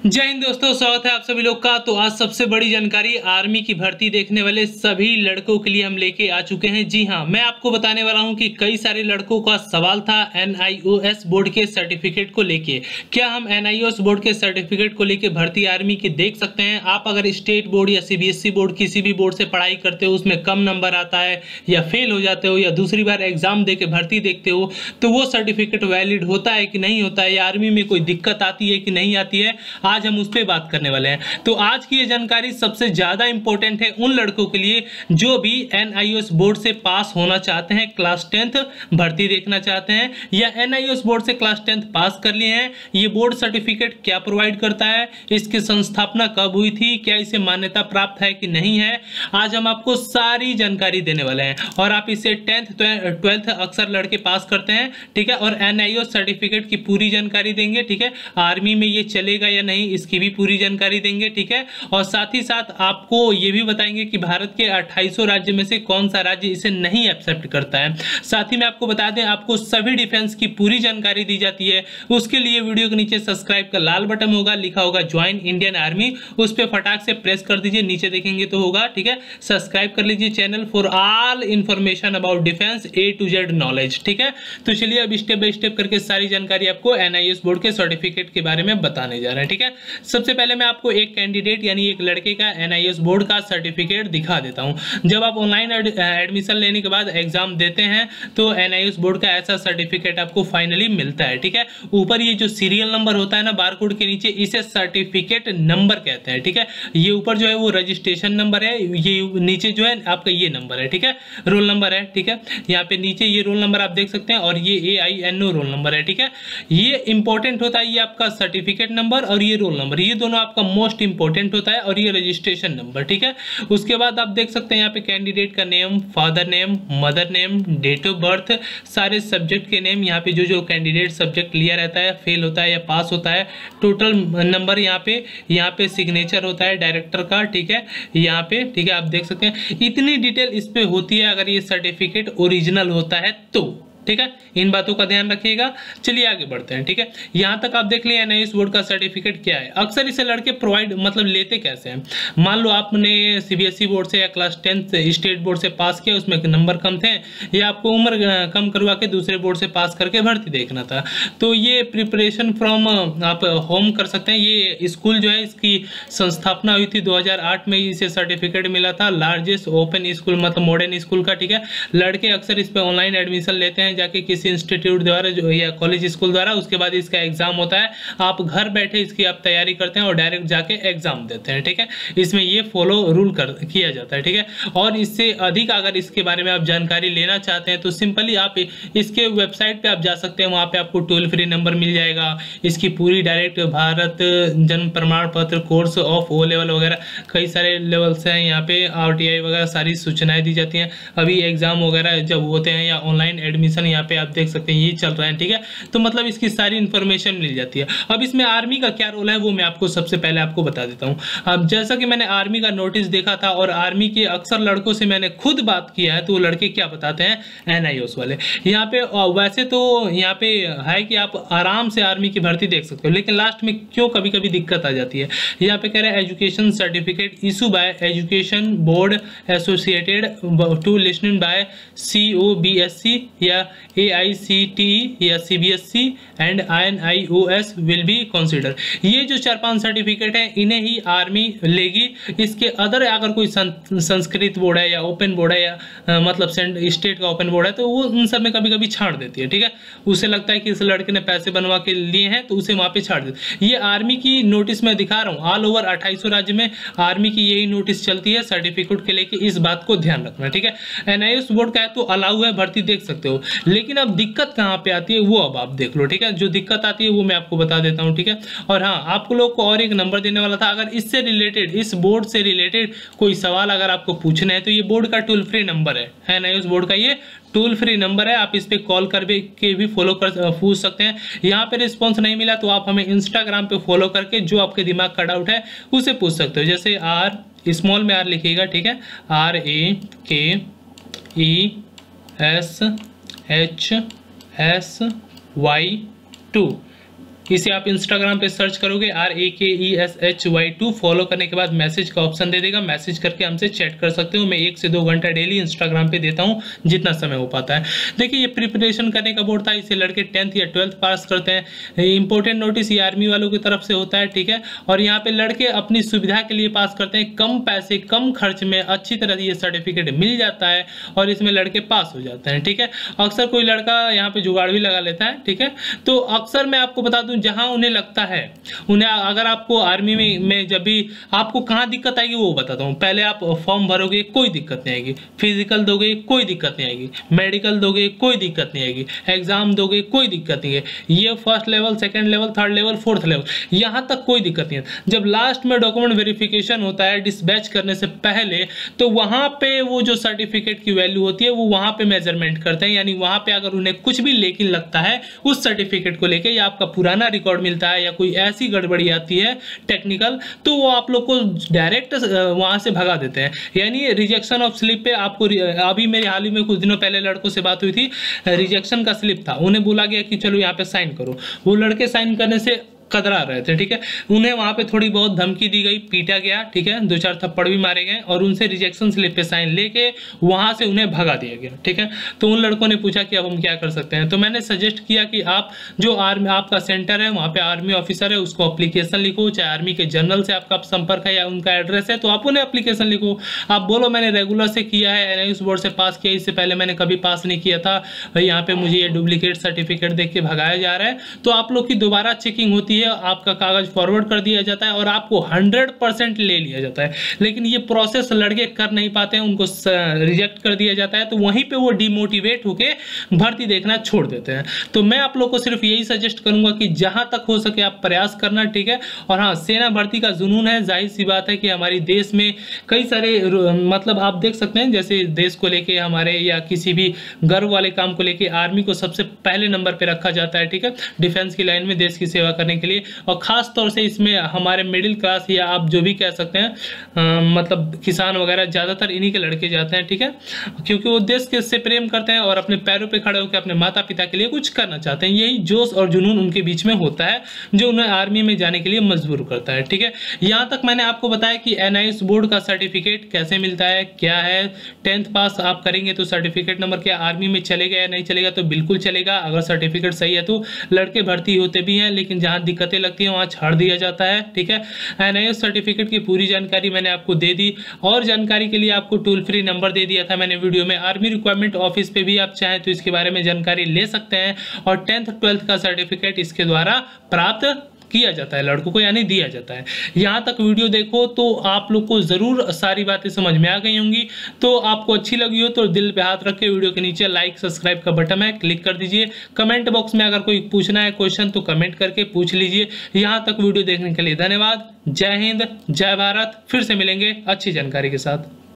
जय हिंद दोस्तों, स्वागत है आप सभी लोग का। तो आज सबसे बड़ी जानकारी, आर्मी की भर्ती देखने वाले सभी लड़कों के लिए हम लेके आ चुके हैं। जी हाँ मैं आपको बताने वाला हूँ कि कई सारे लड़कों का सवाल था एनआईओएस बोर्ड के सर्टिफिकेट को लेके। क्या हम एनआईओएस बोर्ड के सर्टिफिकेट को लेके भर्ती आर्मी की देख सकते हैं? आप अगर स्टेट बोर्ड या सीबीएसई बोर्ड, किसी भी बोर्ड से पढ़ाई करते हो, उसमें कम नंबर आता है या फेल हो जाते हो या दूसरी बार एग्ज़ाम दे के भर्ती देखते हो तो वो सर्टिफिकेट वैलिड होता है कि नहीं होता है? या आर्मी में कोई दिक्कत आती है कि नहीं आती है? आज हम उस पर बात करने वाले हैं। तो आज की ये जानकारी सबसे ज़्यादा इंपॉर्टेंट है उन लड़कों के लिए जो भी एनआईओएस बोर्ड से पास होना चाहते हैं क्लास टेंथ भर्ती देखना चाहते हैं या एनआईओएस बोर्ड से क्लास टेंथ पास कर लिए हैं, ये बोर्ड सर्टिफिकेट क्या प्रोवाइड करता है, इसकी संस्थापना कब हुई थी, क्या इसे मान्यता प्राप्त है कि नहीं है, आज हम आपको सारी जानकारी देने वाले हैं। और आप इसे टेंथ ट्वेल्थ अक्सर लड़के पास करते हैं, ठीक है? और एन सर्टिफिकेट की पूरी जानकारी देंगे, ठीक है? आर्मी में ये चलेगा या नहीं इसकी भी पूरी जानकारी देंगे, ठीक है? और साथ ही साथ आपको ये भी बताएँगे कि भारत के अट्ठाईसों राज्य में से कौन सा राज्य इसे नहीं एक्सेप्ट करता है। साथ ही में आपको बता दें, आपको सभी डिफेंस की पूरी जानकारी दी जाती है। उसके लिए वीडियो के नीचे सब्सक्राइब का लाल बटन होगा, लिखा होगा ज्वाइन इंडियन आर्मी उस पर फटाक से प्रेस कर दीजिए, नीचे देखेंगे तो होगा, ठीक है? सब्सक्राइब कर लीजिए channel for all information about defence A to Z knowledge ठीक है? तो चलिए, अब स्टेप बाय स्टेप करके सारी जानकारी आपको एनआईएस बोर्ड के सर्टिफिकेट के बारे में बताने जा रहे हैं, ठीक है? सबसे पहले मैं आपको एक कैंडिडेट यानी एक लड़के का एनआईएस बोर्ड का सर्टिफिकेट दिखा देता हूँ। जब आप ऑनलाइन एडमिशन लेने के बाद एग्ज़ाम देते हैं तो एनआईएस बोर्ड का ऐसा सर्टिफिकेट आपको फाइनली मिलता है, ठीक है? ऊपर ये जो सीरियल नंबर होता है ना बारकोड के नीचे, इसे सर्टिफिकेट नंबर कहते हैं, ठीक है? ये ऊपर जो है वो रजिस्ट्रेशन नंबर है, ये नीचे जो है आपका ये नंबर है, ठीक है? रोल नंबर है, ठीक है? यहाँ पे नीचे ये रोल नंबर आप देख सकते हैं, और ये A I N O roll number है, ठीक है? ये इंपॉर्टेंट होता है ये आपका सर्टिफिकेट नंबर और ये रोल नंबर, ये दोनों आपका मोस्ट इंपॉर्टेंट होता है और ये रजिस्ट्रेशन नंबर ठीक है? उसके बाद आप देख सकते हैं यहाँ पे कैंडिडेट का name father name mother name date of birth सारे सब्जेक्ट के नेम यहाँ पे जो जो कैंडिडेट सब्जेक्ट लिया रहता है फेल होता है या पास होता है टोटल नंबर यहाँ पे यहाँ पे सिग्नेचर होता है डायरेक्टर का, ठीक है? यहाँ पे, ठीक है, आप देख सकते हैं। इतनी डिटेल इस पे होती है, अगर ये सर्टिफिकेट ओरिजिनल होता है तो। ठीक है? इन बातों का ध्यान रखिएगा। चलिए आगे बढ़ते हैं, ठीक है? यहाँ तक आप देख लिया एनआईएस बोर्ड का सर्टिफिकेट क्या है? अक्सर इसे लड़के प्रोवाइड मतलब लेते कैसे हैं? मान लो आपने सीबीएसई बोर्ड से या क्लास टेंथ स्टेट बोर्ड से पास किया, उसमें नंबर कम थे, या आपको उम्र कम करवा के दूसरे बोर्ड से पास करके भर्ती देखना था। तो ये प्रिपरेशन फ्रॉम आप होम कर सकते हैं। ये स्कूल जो है, इसकी संस्थापना हुई थी 2008 में इसे सर्टिफिकेट मिला था। लार्जेस्ट ओपन स्कूल मतलब मॉडर्न स्कूल का, ठीक है? लड़के अक्सर इस पर ऑनलाइन एडमिशन लेते हैं जाके किसी इंस्टीट्यूट द्वारा या कॉलेज स्कूल द्वारा, उसके बाद इसका एग्ज़ाम होता है। आप घर बैठे इसकी आप तैयारी करते हैं और डायरेक्ट जाके एग्ज़ाम देते हैं, ठीक है? इसमें ये फॉलो, रूल कर, किया जाता है, ठीक है? और इससे अधिक अगर इसके बारे में आप जानकारी लेना चाहते हैं तो सिंपली आप इसके वेबसाइट पे आप जा सकते हैं, वहाँ पे आपको टोल फ्री नंबर मिल जाएगा। इसकी पूरी डायरेक्ट भारत जन्म प्रमाण पत्र, कोर्स ऑफ़ ओ लेवल वगैरह, कई सारे लेवल्स हैं, यहाँ पे आर वगैरह सारी सूचनाएँ दी जाती हैं। अभी एग्ज़ाम वगैरह जब होते हैं या ऑनलाइन एडमिशन यहाँ पे आप देख सकते हैं, ये चल रहा है, ठीक है? तो मतलब इसकी सारी इन्फॉर्मेशन मिल जाती है। अब इसमें आर्मी का क्या रोल है, वो मैं आपको सबसे पहले आपको बता देता हूँ। अब जैसा कि मैंने आर्मी का नोटिस देखा था और आर्मी के अक्सर लड़कों से मैंने खुद बात किया है तो वो लड़के क्या बताते हैं? एन वाले। यहाँ पे वैसे तो यहाँ पे है कि आप आराम से आर्मी की भर्ती देख सकते हो, लेकिन लास्ट में क्यों कभी कभी दिक्कत आ जाती है? यहाँ पे कह रहे हैं education certificate issue by education board associated to listed by C या ए आई सी टी या C B S C and I will be consider ये जो चार पाँच सर्टिफिकेट है इन्हें ही आर्मी लेगी। इसके अदर अगर कोई संस्कृत बोर्ड है या ओपन बोर्ड है या आ, मतलब स्टेट का ओपन बोर्ड है तो वो उन सब में कभी कभी छाड़ देती है ठीक है? उसे लगता है कि इस लड़के ने पैसे बनवा के लिए हैं तो उसे वहाँ पे छाड़ देती ये आर्मी की नोटिस मैं दिखा रहा हूँ। ऑल ओवर अट्ठाईसों राज्य में आर्मी की यही नोटिस चलती है सर्टिफिकेट के लेके इस बात को ध्यान रखना ठीक है? एनआईएस बोर्ड का है तो अलाउ है भर्ती देख सकते हो। लेकिन अब दिक्कत कहाँ पे आती है वो अब आप देख लो ठीक है? जो दिक्कत आती है वो मैं आपको बता देता हूँ, ठीक है? और हाँ आपको लोग को और एक नंबर देने वाला था, अगर इससे रिलेटेड इस बोर्ड से रिलेटेड कोई सवाल अगर आपको पूछना है तो ये बोर्ड का टोल फ्री नंबर है। है ना, उस बोर्ड का ये टोल फ्री नंबर है, आप इस पर कॉल कर भी के भी फॉलो कर पूछ सकते हैं। यहाँ पे रिस्पॉन्स नहीं मिला तो आप हमें इंस्टाग्राम पे फॉलो करके जो आपके दिमाग का डाउट है, उसे पूछ सकते हो। जैसे आर स्मॉल में आर लिखिएगा, ठीक है? R A K E S H S Y two इसे आप इंस्टाग्राम पे सर्च करोगे? R A K E S H Y two follow करने के बाद मैसेज का ऑप्शन दे देगा। मैसेज करके हमसे चैट कर सकते हो। मैं एक से दो घंटा डेली इंस्टाग्राम पे देता हूँ, जितना समय हो पाता है। देखिए, ये प्रिपरेशन करने का बोर्ड था। इसे लड़के टेंथ या ट्वेल्थ पास करते हैं। इंपॉर्टेंट नोटिस ये आर्मी वालों की तरफ़ से होता है, ठीक है? और यहाँ पे लड़के अपनी सुविधा के लिए पास करते हैं। कम पैसे, कम खर्च में अच्छी तरह ये सर्टिफिकेट मिल जाता है और इसमें लड़के पास हो जाते हैं, ठीक है? अक्सर कोई लड़का यहाँ पे जुगाड़ भी लगा लेता है, ठीक है? तो अक्सर मैं आपको बता दूँ जहाँ उन्हें लगता है। उन्हें अगर आपको आर्मी में, में जब भी आपको कहाँ दिक्कत आएगी वो बताता हूँ। पहले आप फॉर्म भरोगे कोई दिक्कत नहीं आएगी। फ़िज़िकल दोगे कोई दिक्कत नहीं आएगी। मेडिकल दोगे कोई दिक्कत नहीं आएगी। एग्ज़ाम दोगे कोई दिक्कत नहीं है। ये first level second level third level fourth level यहाँ तक कोई दिक्कत नहीं है। जब लास्ट में डॉक्यूमेंट वेरिफिकेशन होता है डिस्पैच करने से पहले तो वहाँ पे वो जो सर्टिफिकेट की वैल्यू होती है वो वहाँ पे मेज़रमेंट करते हैं। यानी वहाँ पे अगर उन्हें कुछ भी लेकिन लगता है उस सर्टिफिकेट को लेके या आपका पुराना रिकॉर्ड मिलता है या कोई ऐसी गड़बड़ी आती है टेक्निकल तो वो आप लोग को डायरेक्ट वहाँ से भगा देते हैं। यानी रिजेक्शन ऑफ़ स्लिप पे आपको अभी मेरे हाल ही में कुछ दिनों पहले लड़कों से बात हुई थी रिजेक्शन का स्लिप था। उन्हें बोला गया कि चलो यहाँ पे साइन करो। वो लड़के साइन करने से कतरा रहे थे, ठीक है? उन्हें वहाँ पे थोड़ी बहुत धमकी दी गई, पीटा गया, ठीक है? दो चार थप्पड़ भी मारे गए और उनसे रिजेक्शन स्लिप पे साइन लेके वहाँ से उन्हें भगा दिया गया, ठीक है? तो उन लड़कों ने पूछा कि अब हम क्या कर सकते हैं? तो मैंने सजेस्ट किया कि आप जो आर्मी आपका सेंटर है, वहाँ पे आर्मी ऑफिसर है, उसको अप्लीकेशन लिखो, चाहे आर्मी के जनरल से आपका संपर्क है या उनका एड्रेस है तो आप उन्हें अप्लीकेशन लिखो। आप बोलो, मैंने रेगुलर से किया है एन बोर्ड से पास किया, इससे पहले मैंने कभी पास नहीं किया था। यहाँ पे मुझे ये डुप्लीकेट सर्टिफिकेट देख के भगाया जा रहा है। तो आप लोग की दोबारा चेकिंग होती है आपका कागज़ फॉरवर्ड कर दिया जाता है और आपको हंड्रेड परसेंट ले लिया जाता है। लेकिन ये प्रोसेस लड़के कर नहीं पाते हैं उनको रिजेक्ट कर दिया जाता है तो वहीं पे वो डिमोटिवेट होके भर्ती देखना छोड़ देते हैं। तो मैं आप लोग को सिर्फ़ यही सजेस्ट करूँगा कि जहाँ तक हो सके आप प्रयास करना, ठीक है? और हाँ सेना भर्ती का जुनून है, ज़ाहिर सी बात है कि हमारी देश में कई सारे मतलब आप देख सकते हैं, जैसे देश को लेके हमारे या किसी भी गर्व वाले काम को लेके आर्मी को सबसे पहले नंबर पे रखा जाता है, ठीक है? डिफेंस की लाइन में देश की सेवा करने के लिए। और खास तौर से इसमें हमारे मिडिल क्लास या आप जो भी कह सकते हैं आ, मतलब किसान वगैरह ज़्यादातर इन्हीं के लड़के जाते हैं ठीक है? क्योंकि वो देश के से प्रेम करते हैं और अपने पैरों पे खड़े होकर अपने माता पिता के लिए कुछ करना चाहते हैं। यही जोश और जुनून उनके बीच में होता है जो उन्हें आर्मी में जाने के लिए मजबूर करता है ठीक है? यहाँ तक मैंने आपको बताया कि एन बोर्ड का सर्टिफिकेट कैसे मिलता है क्या है? टेंथ पास आप करेंगे तो सर्टिफिकेट नंबर क्या आर्मी में चलेगा या नहीं चलेगा? तो बिल्कुल चलेगा। अगर सर्टिफिकेट सही है तो लड़के भर्ती होते भी हैं लेकिन जहाँ दिक्कतें लगती हैं, वहाँ छाड़ दिया जाता है, ठीक है? एन सर्टिफिकेट की पूरी जानकारी मैंने आपको दे दी और जानकारी के लिए आपको टोल फ्री नंबर दे दिया था मैंने वीडियो में। आर्मी रिक्वायरमेंट ऑफ़िस पर भी आप चाहें तो इसके बारे में जानकारी ले सकते हैं और टेंथ ट्वेल्थ का सर्टिफिकेट इसके द्वारा प्राप्त किया जाता है, लड़कों को यानी दिया जाता है। यहाँ तक वीडियो देखो तो आप लोग को ज़रूर सारी बातें समझ में आ गई होंगी। तो आपको अच्छी लगी हो तो दिल पे हाथ रख के वीडियो के नीचे लाइक सब्सक्राइब का बटन है क्लिक कर दीजिए। कमेंट बॉक्स में अगर कोई पूछना है क्वेश्चन तो कमेंट करके पूछ लीजिए। यहाँ तक वीडियो देखने के लिए धन्यवाद। जय हिंद, जय भारत। फिर से मिलेंगे अच्छी जानकारी के साथ।